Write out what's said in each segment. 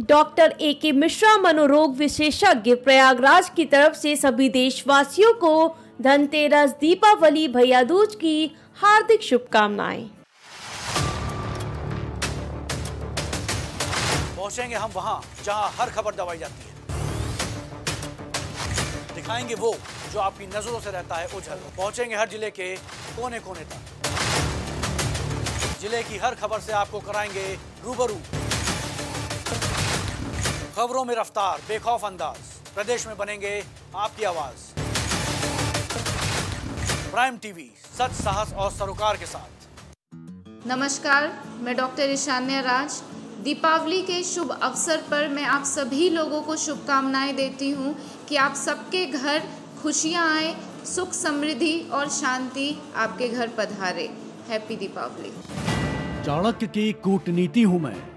Doctor A के मिश्रा मनोरोग विशेषज्ञ प्रयागराज की तरफ़ से सभी देशवासियों को धनतेरस दीपावली भैया दूज की हार्दिक शुभकामनाएँ। पहुँचेंगे हम वहाँ, जहाँ हर खबर दबाई जाती है। दिखाएँगे वो जो आपकी नज़रों से रहता है उजल पहुँचेंगे हर ज़िले के कोने कोने तक। ज़िले की हर खबर से आपको कराएँगे रूबरू। खबरों में रफ्तार बेखौफ अंदाज। प्रदेश में बनेंगे आपकी आवाज़। प्राइम टीवी सच साहस और सरोकार के साथ। नमस्कार मैं डॉक्टर ईशान्या राज। दीपावली के शुभ अवसर पर मैं आप सभी लोगों को शुभकामनाएँ देती हूँ कि आप सबके घर खुशियाँ आए सुख समृद्धि और शांति आपके घर पधारे। हैप्पी दीपावली। चाणक्य की कूटनीति हूँ मैं।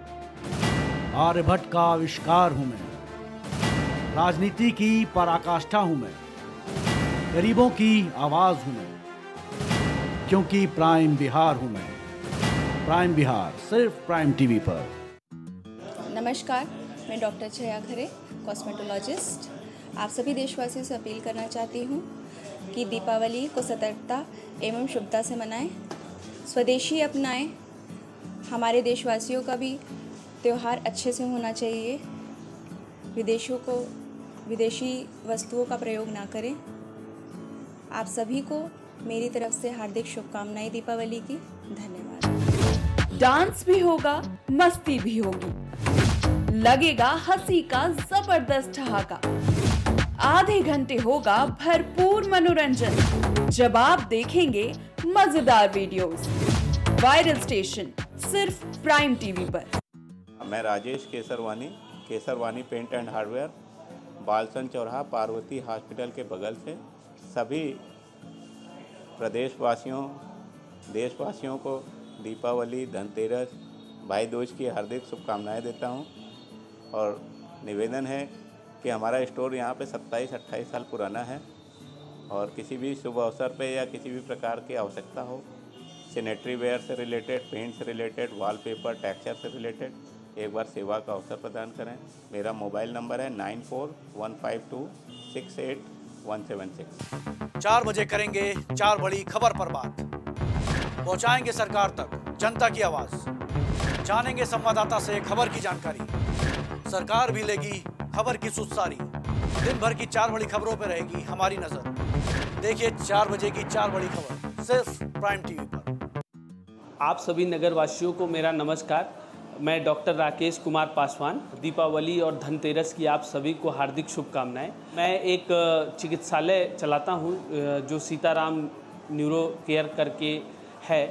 आर्यभट्ट का आविष्कार हूँ मैं। राजनीति की पराकाष्ठा हूँ मैं। गरीबों की आवाज़ हूँ मैं। क्योंकि प्राइम बिहार हूँ मैं। प्राइम बिहार, सिर्फ़ प्राइम टीवी पर। नमस्कार, मैं डॉक्टर छया खरे कॉस्मेटोलॉजिस्ट आप सभी देशवासियों से अपील करना चाहती हूँ कि दीपावली को सतर्कता एवं शुभता से मनाएँ, स्वदेशी अपनाएँ। हमारे देशवासियों का भी त्यौहार अच्छे से होना चाहिए। विदेशों को, विदेशी वस्तुओं का प्रयोग ना करें। आप सभी को मेरी तरफ़ से हार्दिक शुभकामनाएँ दीपावली की। धन्यवाद। डांस भी होगा, मस्ती भी होगी। लगेगा हँसी का ज़बरदस्त ठहाका आधे घंटे होगा भरपूर मनोरंजन। जब आप देखेंगे मज़ेदार वीडियोस। वायरल स्टेशन सिर्फ़ प्राइम टीवी पर। मैं Rajesh Kesarwani Kesarwani paint and hardware Balsan चौराहा, पार्वती हॉस्पिटल के बगल से। सभी प्रदेशवासियों, देशवासियों को दीपावली, धनतेरस, भाई दूज की हार्दिक शुभकामनाएँ देता हूँ और निवेदन है कि हमारा स्टोर यहाँ पे 27-28 साल पुराना है और किसी भी शुभ अवसर पे या किसी भी प्रकार की आवश्यकता हो सैनिटरी वेयर से रिलेटेड पेंट से रिलेटेड वॉलपेपर टेक्सचर से रिलेटेड एक बार सेवा का अवसर प्रदान करें। मेरा मोबाइल नंबर है nine four one five two six eight one seven six. चार बजे करेंगे चार बड़ी खबर पर बात। पहुंचाएँगे सरकार तक जनता की आवाज़। जानेंगे संवाददाता से खबर की जानकारी। सरकार भी लेगी खबर की सुस्तारी दिन भर की चार बड़ी खबरों पर रहेगी हमारी नज़र। देखिए चार बजे की चार बड़ी खबर सिर्फ़ प्राइम टीवी पर। आप सभी नगरवासियों को मेरा नमस्कार। मैं डॉक्टर राकेश कुमार पासवान, दीपावली और धनतेरस की आप सभी को हार्दिक शुभकामनाएँ। मैं एक चिकित्सालय चलाता हूँ जो सीताराम न्यूरो केयर करके है,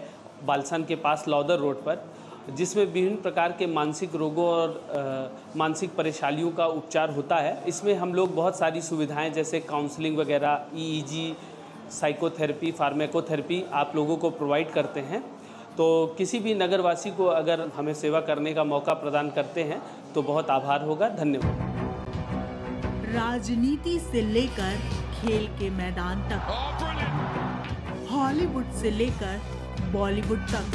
बालसन के पास लौदर रोड पर, जिसमें विभिन्न प्रकार के मानसिक रोगों और मानसिक परेशानियों का उपचार होता है। इसमें हम लोग बहुत सारी सुविधाएँ, जैसे काउंसलिंग वगैरह, ईईजी, साइकोथेरेपी, फार्मेकोथेरेपी आप लोगों को प्रोवाइड करते हैं। तो किसी भी नगरवासी को अगर हमें सेवा करने का मौका प्रदान करते हैं तो बहुत आभार होगा। धन्यवाद। राजनीति से लेकर खेल के मैदान तक हॉलीवुड से लेकर बॉलीवुड तक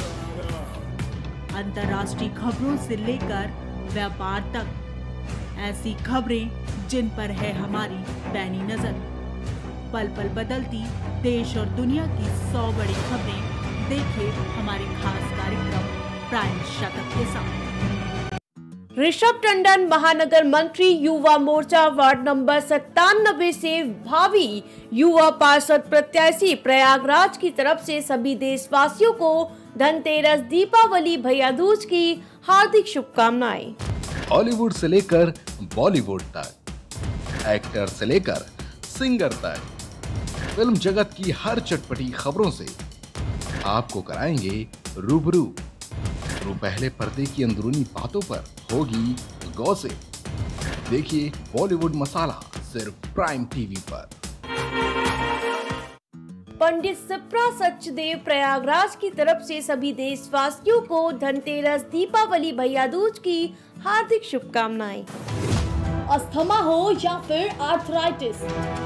अंतर्राष्ट्रीय खबरों से लेकर व्यापार तक ऐसी खबरें जिन पर है हमारी पैनी नज़र। पल पल बदलती देश और दुनिया की सौ बड़ी खबरें। देखिए हमारे खास कार्यक्रम प्राइम शतक के साथ ऋषभ टंडन महानगर मंत्री युवा मोर्चा वार्ड नंबर सत्तानबे से भावी युवा पार्षद प्रत्याशी प्रयागराज की तरफ़ से सभी देशवासियों को धनतेरस दीपावली भैया दूज की हार्दिक शुभकामनाएँ। हॉलीवुड से लेकर बॉलीवुड तक एक्टर से लेकर सिंगर तक फ़िल्म जगत की हर चटपटी खबरों से आपको कराएँगे रूबरू। रू पहले पर्दे की अंदरूनी बातों पर होगी गौसिप देखिए बॉलीवुड मसाला सिर्फ़ प्राइम टीवी पर। पंडित सिप्रा सचदेव प्रयागराज की तरफ़ से सभी देशवासियों को धनतेरस दीपावली भैया दूज की हार्दिक शुभकामनाएँ। अस्थमा हो या फिर आर्थराइटिस?